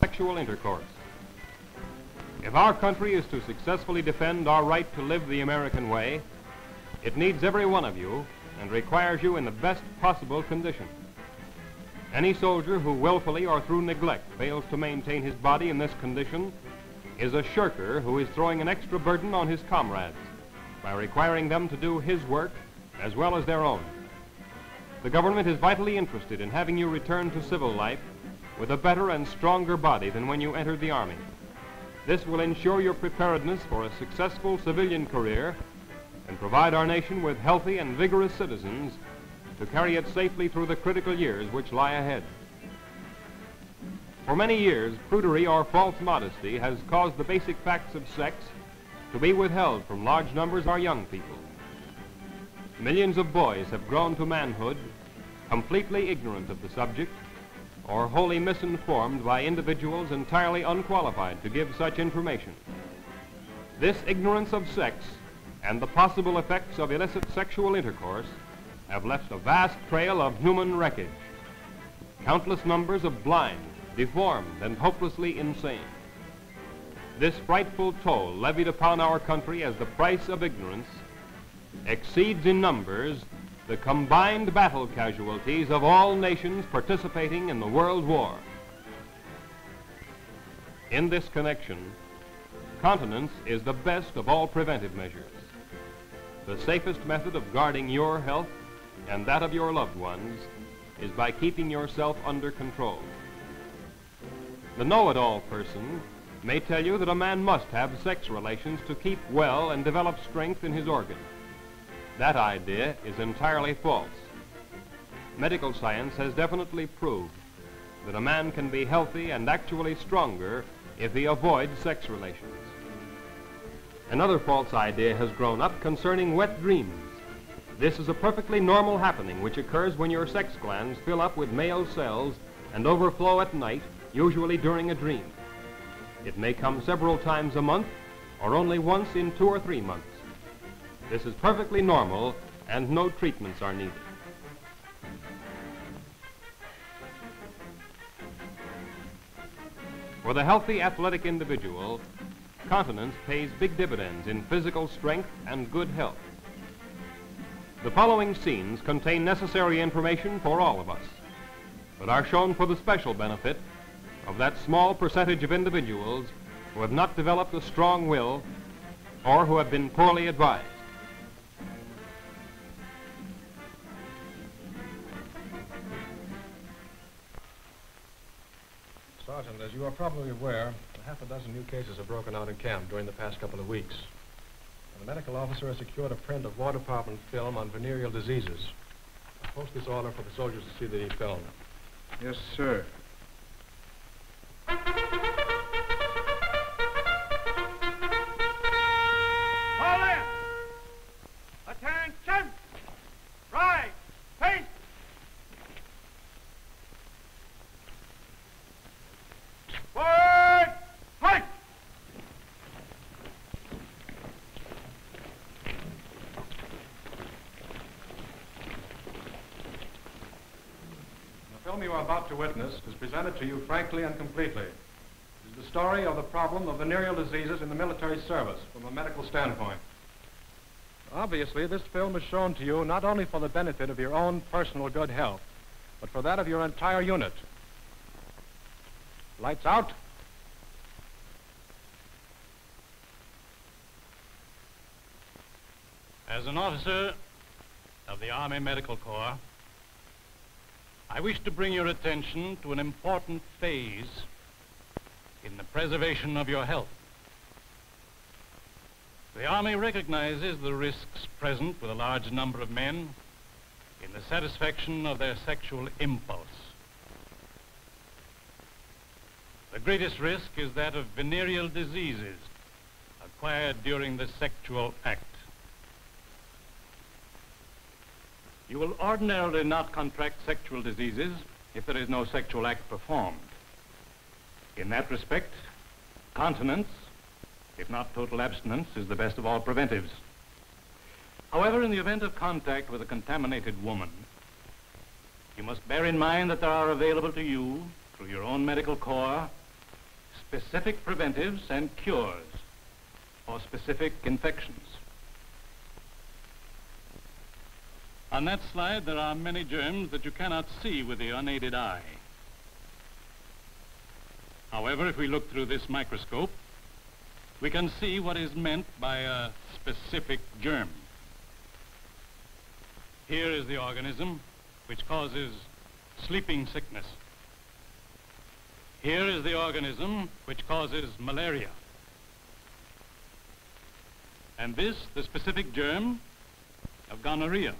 sexual intercourse. If our country is to successfully defend our right to live the American way, it needs every one of you and requires you in the best possible condition. Any soldier who willfully or through neglect fails to maintain his body in this condition is a shirker who is throwing an extra burden on his comrades by requiring them to do his work as well as their own. The government is vitally interested in having you return to civil life with a better and stronger body than when you entered the Army. This will ensure your preparedness for a successful civilian career and provide our nation with healthy and vigorous citizens to carry it safely through the critical years which lie ahead. For many years, prudery or false modesty has caused the basic facts of sex to be withheld from large numbers of our young people. Millions of boys have grown to manhood completely ignorant of the subject or wholly misinformed by individuals entirely unqualified to give such information. This ignorance of sex and the possible effects of illicit sexual intercourse have left a vast trail of human wreckage. Countless numbers of blind, deformed, and hopelessly insane. This frightful toll levied upon our country as the price of ignorance exceeds in numbers the combined battle casualties of all nations participating in the World War. In this connection, continence is the best of all preventive measures. The safest method of guarding your health and that of your loved ones is by keeping yourself under control. The know-it-all person may tell you that a man must have sex relations to keep well and develop strength in his organs. That idea is entirely false. Medical science has definitely proved that a man can be healthy and actually stronger if he avoids sex relations. Another false idea has grown up concerning wet dreams. This is a perfectly normal happening which occurs when your sex glands fill up with male cells and overflow at night, usually during a dream. It may come several times a month or only once in two or three months. This is perfectly normal and no treatments are needed. For the healthy athletic individual, continence pays big dividends in physical strength and good health. The following scenes contain necessary information for all of us, but are shown for the special benefit of that small percentage of individuals who have not developed a strong will or who have been poorly advised. You are probably aware, that half a dozen new cases have broken out in camp during the past couple of weeks. And the medical officer has secured a print of War Department film on venereal diseases. I'll post this order for the soldiers to see the film. Yes, sir. Film you are about to witness is presented to you frankly and completely. It is the story of the problem of venereal diseases in the military service from a medical standpoint. Obviously, this film is shown to you not only for the benefit of your own personal good health, but for that of your entire unit. Lights out. As an officer of the Army Medical Corps, I wish to bring your attention to an important phase in the preservation of your health. The Army recognizes the risks present with a large number of men in the satisfaction of their sexual impulse. The greatest risk is that of venereal diseases acquired during the sexual act. You will ordinarily not contract sexual diseases if there is no sexual act performed. In that respect, continence, if not total abstinence, is the best of all preventives. However, in the event of contact with a contaminated woman, you must bear in mind that there are available to you, through your own medical corps, specific preventives and cures for specific infections. On that slide, there are many germs that you cannot see with the unaided eye. However, if we look through this microscope, we can see what is meant by a specific germ. Here is the organism which causes sleeping sickness. Here is the organism which causes malaria. And this, the specific germ of gonorrhea.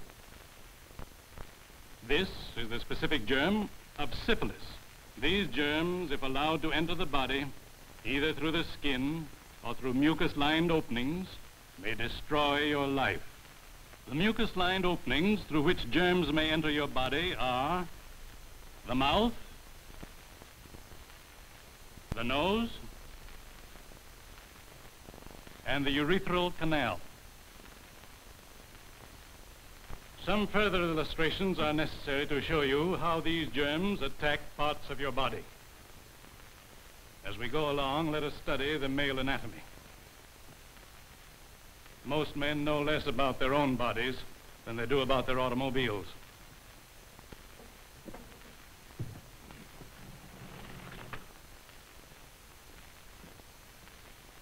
This is the specific germ of syphilis. These germs, if allowed to enter the body, either through the skin or through mucus-lined openings, may destroy your life. The mucus-lined openings through which germs may enter your body are the mouth, the nose, and the urethral canal. Some further illustrations are necessary to show you how these germs attack parts of your body. As we go along, let us study the male anatomy. Most men know less about their own bodies than they do about their automobiles.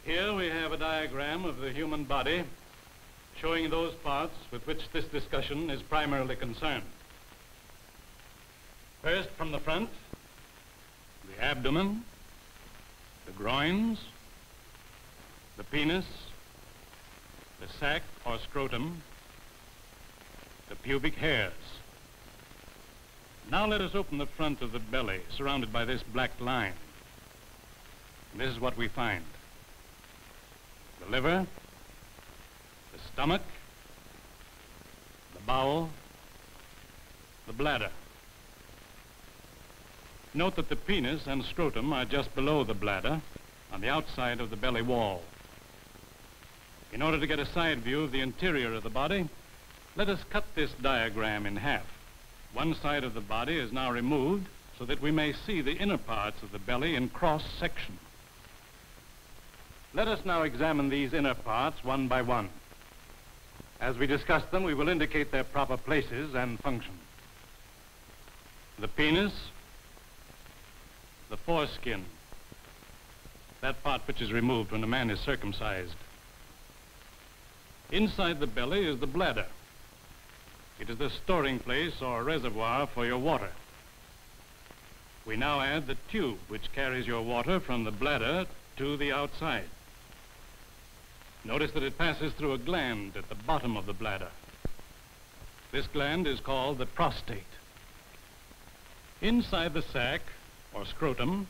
Here we have a diagram of the human body showing those parts with which this discussion is primarily concerned. First, from the front, the abdomen, the groins, the penis, the sac or scrotum, the pubic hairs. Now let us open the front of the belly, surrounded by this black line. This is what we find. The liver, stomach, the bowel, the bladder. Note that the penis and scrotum are just below the bladder on the outside of the belly wall. In order to get a side view of the interior of the body, let us cut this diagram in half. One side of the body is now removed so that we may see the inner parts of the belly in cross section. Let us now examine these inner parts one by one. As we discuss them, we will indicate their proper places and function. The penis, the foreskin, that part which is removed when a man is circumcised. Inside the belly is the bladder. It is the storing place or reservoir for your water. We now add the tube which carries your water from the bladder to the outside. Notice that it passes through a gland at the bottom of the bladder. This gland is called the prostate. Inside the sac, or scrotum,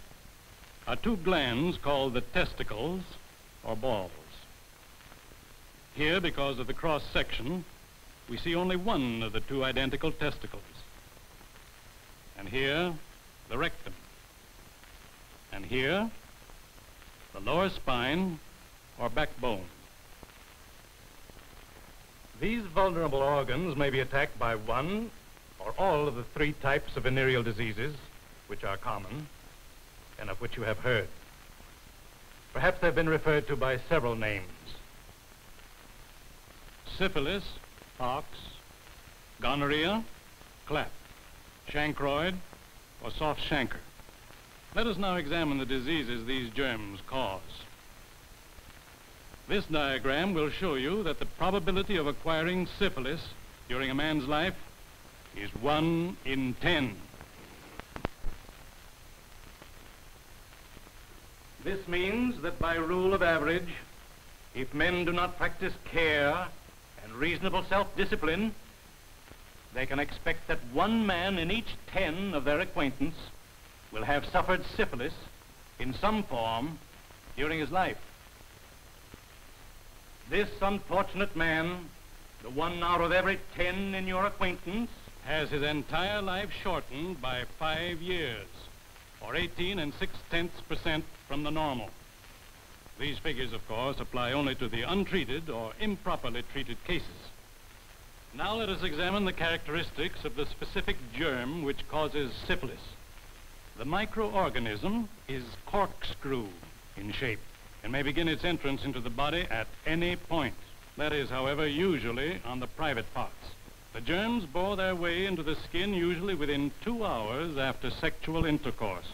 are two glands called the testicles, or balls. Here, because of the cross section, we see only one of the two identical testicles. And here, the rectum. And here, the lower spine or backbone. These vulnerable organs may be attacked by one or all of the three types of venereal diseases which are common and of which you have heard. Perhaps they've been referred to by several names syphilis, pox, gonorrhea, clap, chancroid, or soft chancre. Let us now examine the diseases these germs cause. This diagram will show you that the probability of acquiring syphilis during a man's life is 1 in 10. This means that by rule of average, if men do not practice care and reasonable self-discipline, they can expect that one man in each ten of their acquaintance will have suffered syphilis in some form during his life. This unfortunate man, the one out of every ten in your acquaintance, has his entire life shortened by five years, or 18 and 6 tenths percent from the normal. These figures, of course, apply only to the untreated or improperly treated cases. Now let us examine the characteristics of the specific germ which causes syphilis. The microorganism is corkscrew. in shape and may begin its entrance into the body at any point. That is, however, usually on the private parts. The germs bore their way into the skin usually within two hours after sexual intercourse.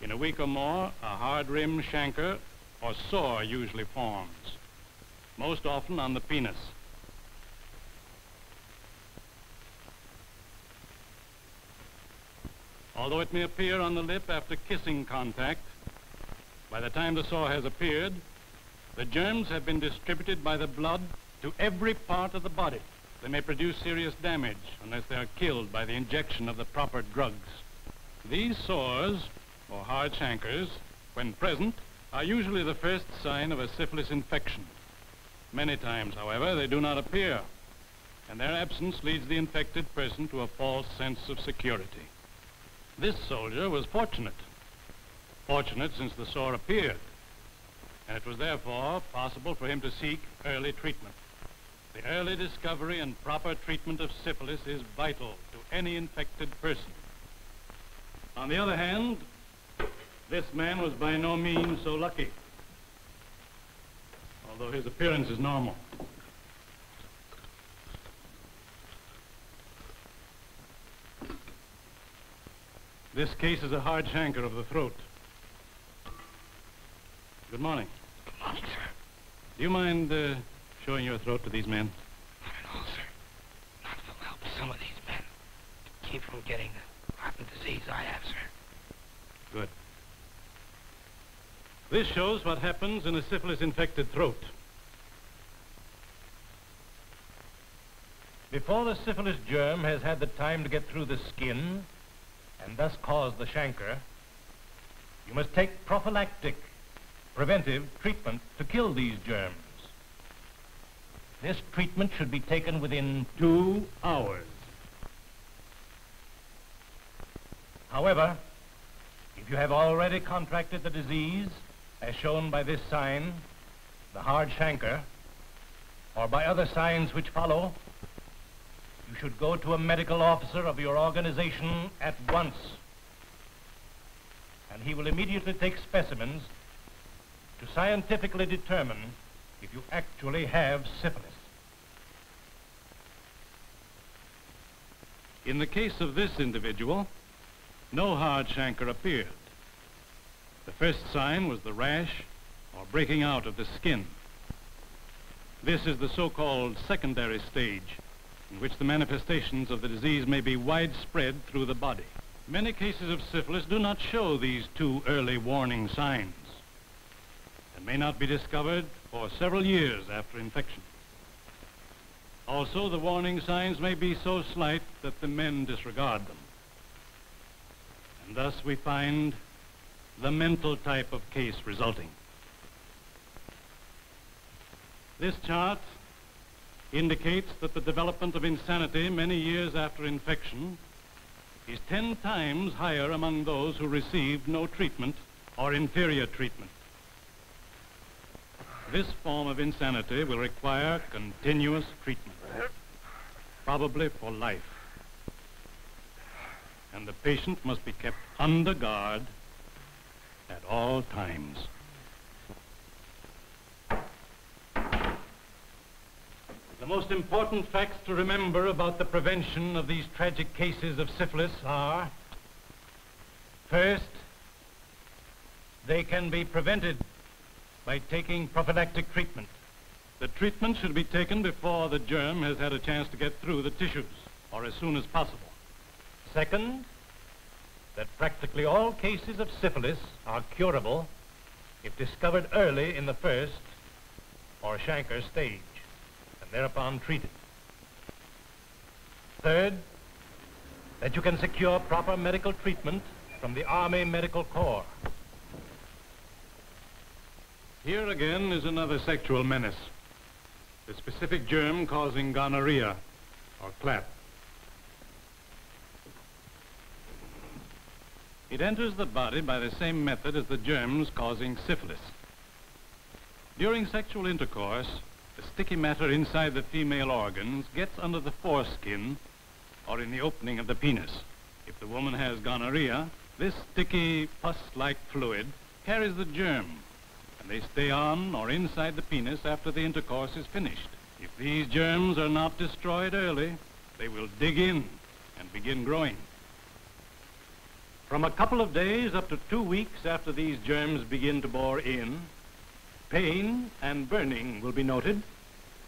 In a week or more, a hard rim chancre or sore usually forms, most often on the penis. Although it may appear on the lip after kissing contact, by the time the sore has appeared, the germs have been distributed by the blood to every part of the body. They may produce serious damage unless they are killed by the injection of the proper drugs. These sores, or hard chancres, when present, are usually the first sign of a syphilis infection. Many times, however, they do not appear, and their absence leads the infected person to a false sense of security. This soldier was fortunate. Fortunate since the sore appeared, and it was therefore possible for him to seek early treatment. The early discovery and proper treatment of syphilis is vital to any infected person. On the other hand, this man was by no means so lucky, although his appearance is normal. This case is a hard chancre of the throat. Good morning. Good morning, sir. Do you mind uh, showing your throat to these men? Not at all, sir. Not for help some of these men to keep from getting the of disease I have, sir. Good. This shows what happens in a syphilis-infected throat. Before the syphilis germ has had the time to get through the skin and thus cause the chancre, you must take prophylactic, preventive treatment to kill these germs. This treatment should be taken within two hours. However, if you have already contracted the disease, as shown by this sign, the hard chancre, or by other signs which follow, you should go to a medical officer of your organization at once. And he will immediately take specimens to scientifically determine if you actually have syphilis. In the case of this individual, no hard chancre appeared. The first sign was the rash or breaking out of the skin. This is the so-called secondary stage in which the manifestations of the disease may be widespread through the body. Many cases of syphilis do not show these two early warning signs and may not be discovered for several years after infection. Also, the warning signs may be so slight that the men disregard them. And thus we find the mental type of case resulting. This chart indicates that the development of insanity many years after infection is 10 times higher among those who received no treatment or inferior treatment. This form of insanity will require continuous treatment, probably for life. And the patient must be kept under guard at all times. The most important facts to remember about the prevention of these tragic cases of syphilis are, first, they can be prevented by taking prophylactic treatment. The treatment should be taken before the germ has had a chance to get through the tissues, or as soon as possible. Second, that practically all cases of syphilis are curable if discovered early in the first or chancre stage and thereupon treated. Third, that you can secure proper medical treatment from the Army Medical Corps. Here again is another sexual menace, the specific germ causing gonorrhea or clap. It enters the body by the same method as the germs causing syphilis. During sexual intercourse, the sticky matter inside the female organs gets under the foreskin or in the opening of the penis. If the woman has gonorrhea, this sticky pus-like fluid carries the germ, and they stay on or inside the penis after the intercourse is finished. If these germs are not destroyed early, they will dig in and begin growing. From a couple of days up to two weeks after these germs begin to bore in, pain and burning will be noted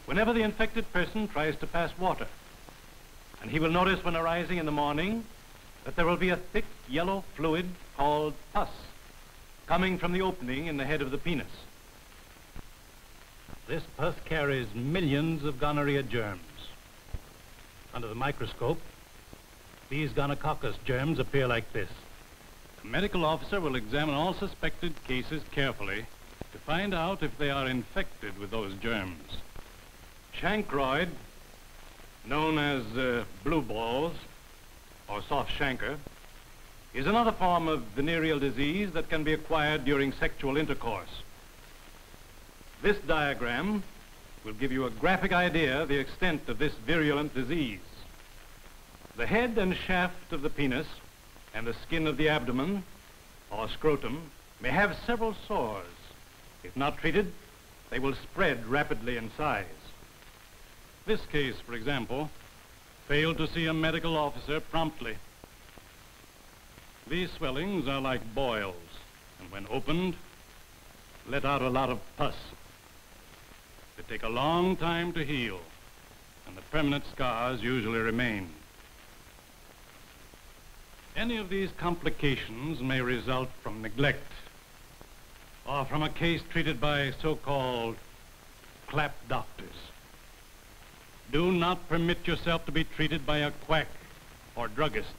whenever the infected person tries to pass water. And he will notice when arising in the morning that there will be a thick yellow fluid called pus coming from the opening in the head of the penis. This pus carries millions of gonorrhea germs. Under the microscope, these gonococcus germs appear like this. The medical officer will examine all suspected cases carefully to find out if they are infected with those germs. Chancroid, known as uh, blue balls or soft chancre, is another form of venereal disease that can be acquired during sexual intercourse. This diagram will give you a graphic idea of the extent of this virulent disease. The head and shaft of the penis and the skin of the abdomen or scrotum may have several sores. If not treated, they will spread rapidly in size. This case, for example, failed to see a medical officer promptly. These swellings are like boils, and when opened, let out a lot of pus. They take a long time to heal, and the permanent scars usually remain. Any of these complications may result from neglect or from a case treated by so-called clap doctors. Do not permit yourself to be treated by a quack or druggist.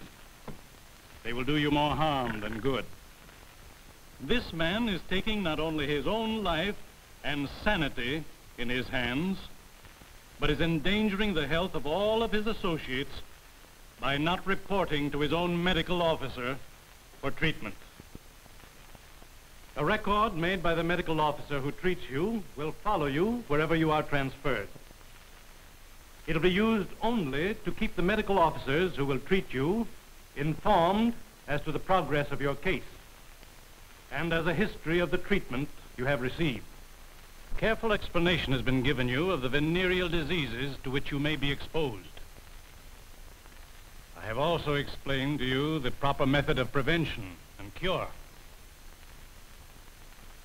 They will do you more harm than good. This man is taking not only his own life and sanity in his hands, but is endangering the health of all of his associates by not reporting to his own medical officer for treatment. A record made by the medical officer who treats you will follow you wherever you are transferred. It'll be used only to keep the medical officers who will treat you informed as to the progress of your case and as a history of the treatment you have received. Careful explanation has been given you of the venereal diseases to which you may be exposed. I have also explained to you the proper method of prevention and cure.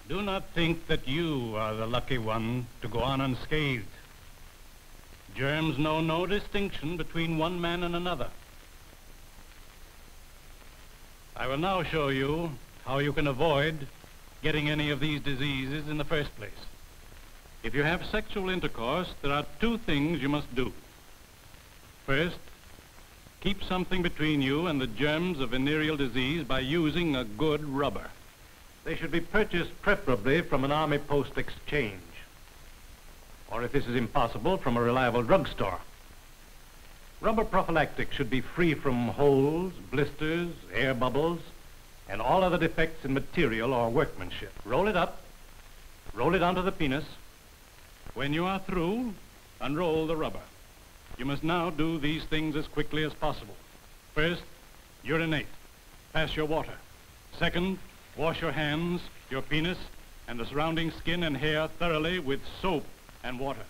Do not think that you are the lucky one to go on unscathed. Germs know no distinction between one man and another. I will now show you how you can avoid getting any of these diseases in the first place. If you have sexual intercourse, there are two things you must do. First, keep something between you and the germs of venereal disease by using a good rubber. They should be purchased preferably from an Army Post Exchange. Or if this is impossible, from a reliable drugstore. Rubber prophylactic should be free from holes, blisters, air bubbles, and all other defects in material or workmanship. Roll it up, roll it onto the penis. When you are through, unroll the rubber. You must now do these things as quickly as possible. First, urinate. Pass your water. Second, Wash your hands, your penis, and the surrounding skin and hair thoroughly with soap and water.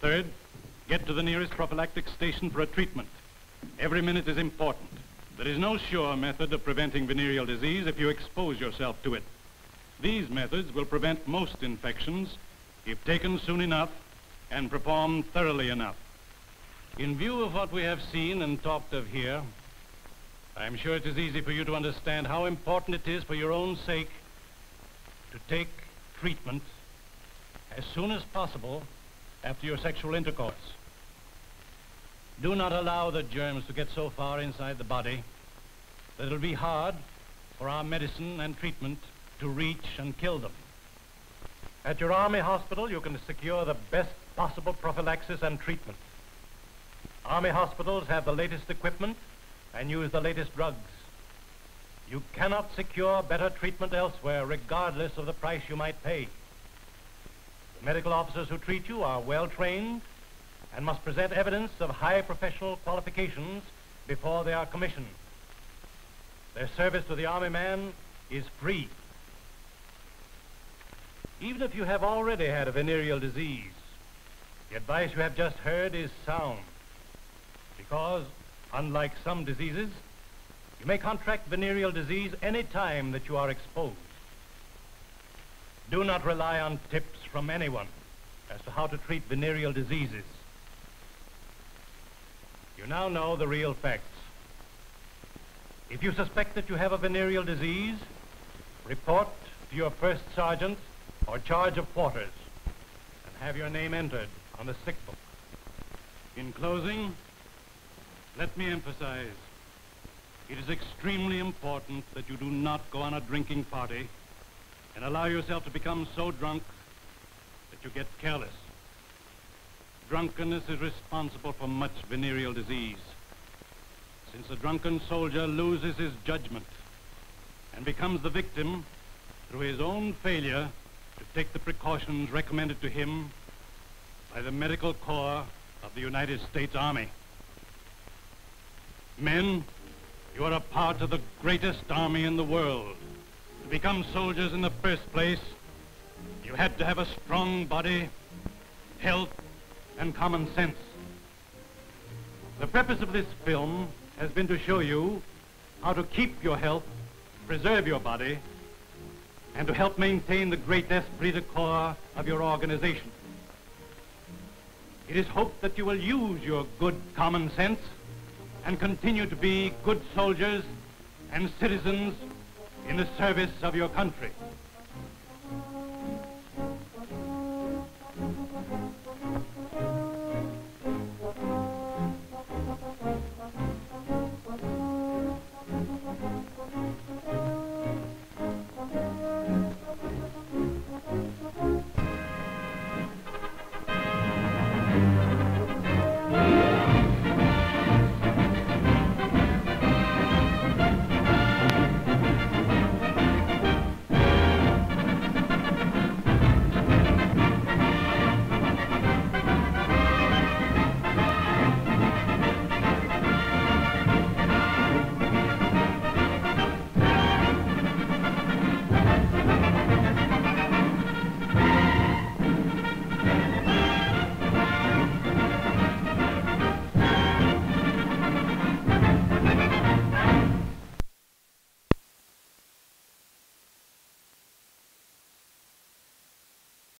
Third, get to the nearest prophylactic station for a treatment. Every minute is important. There is no sure method of preventing venereal disease if you expose yourself to it. These methods will prevent most infections if taken soon enough and performed thoroughly enough. In view of what we have seen and talked of here, I'm sure it is easy for you to understand how important it is for your own sake to take treatment as soon as possible after your sexual intercourse. Do not allow the germs to get so far inside the body that it'll be hard for our medicine and treatment to reach and kill them. At your Army hospital, you can secure the best possible prophylaxis and treatment. Army hospitals have the latest equipment and use the latest drugs. You cannot secure better treatment elsewhere, regardless of the price you might pay. The medical officers who treat you are well trained and must present evidence of high professional qualifications before they are commissioned. Their service to the Army man is free. Even if you have already had a venereal disease, the advice you have just heard is sound. Because, unlike some diseases, you may contract venereal disease any time that you are exposed. Do not rely on tips from anyone as to how to treat venereal diseases. You now know the real facts. If you suspect that you have a venereal disease, report to your first sergeant or charge of quarters and have your name entered on the sick book. In closing, let me emphasize, it is extremely important that you do not go on a drinking party and allow yourself to become so drunk that you get careless. Drunkenness is responsible for much venereal disease. Since a drunken soldier loses his judgment and becomes the victim through his own failure to take the precautions recommended to him by the Medical Corps of the United States Army. Men, you are a part of the greatest army in the world. To become soldiers in the first place, you had to have a strong body, health, and common sense. The purpose of this film has been to show you how to keep your health, preserve your body, and to help maintain the great esprit de corps of your organization. It is hoped that you will use your good common sense and continue to be good soldiers and citizens in the service of your country.